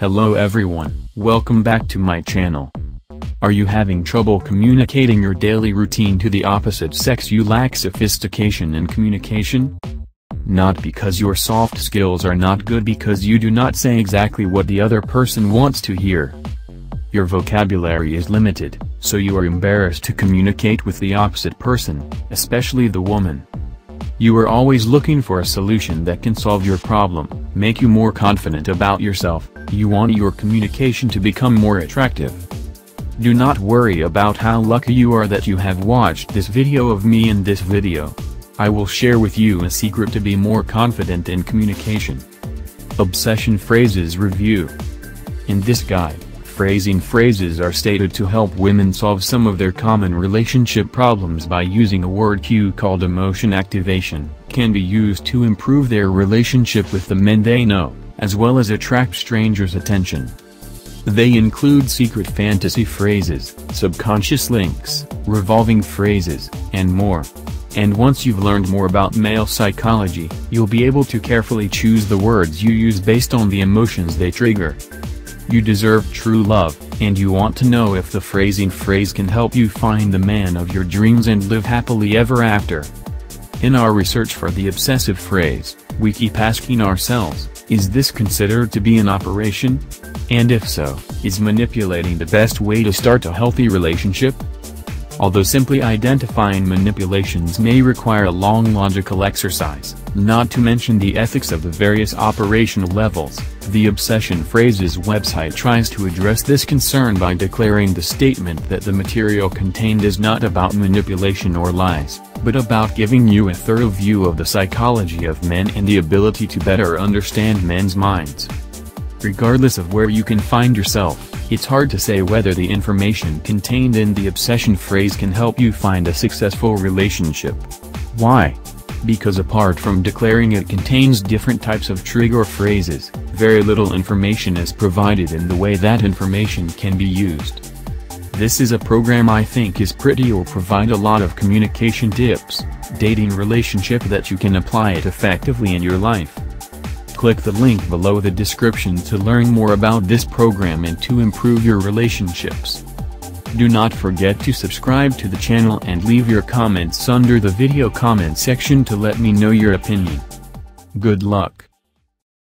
Hello everyone, welcome back to my channel. Are you having trouble communicating your daily routine to the opposite sex you lack sophistication in communication? Not because your soft skills are not good because you do not say exactly what the other person wants to hear. Your vocabulary is limited, so you are embarrassed to communicate with the opposite person, especially the woman. You are always looking for a solution that can solve your problem, make you more confident about yourself, you want your communication to become more attractive. Do not worry about how lucky you are that you have watched this video of me in this video. I will share with you a secret to be more confident in communication. Obsession Phrases Review In this guide, phrasing phrases are stated to help women solve some of their common relationship problems by using a word cue called emotion activation, can be used to improve their relationship with the men they know, as well as attract strangers' attention. They include secret fantasy phrases, subconscious links, revolving phrases, and more. And once you've learned more about male psychology, you'll be able to carefully choose the words you use based on the emotions they trigger. You deserve true love, and you want to know if the phrasing phrase can help you find the man of your dreams and live happily ever after. In our research for the obsessive phrase, we keep asking ourselves, is this considered to be an operation? And if so, is manipulating the best way to start a healthy relationship? Although simply identifying manipulations may require a long logical exercise, not to mention the ethics of the various operational levels, the Obsession Phrases website tries to address this concern by declaring the statement that the material contained is not about manipulation or lies, but about giving you a thorough view of the psychology of men and the ability to better understand men's minds. Regardless of where you can find yourself, it's hard to say whether the information contained in the obsession phrase can help you find a successful relationship. Why? Because apart from declaring it contains different types of trigger phrases, very little information is provided in the way that information can be used. This is a program I think is pretty or provide a lot of communication tips, dating relationship that you can apply it effectively in your life. Click the link below the description to learn more about this program and to improve your relationships. Do not forget to subscribe to the channel and leave your comments under the video comment section to let me know your opinion. Good luck.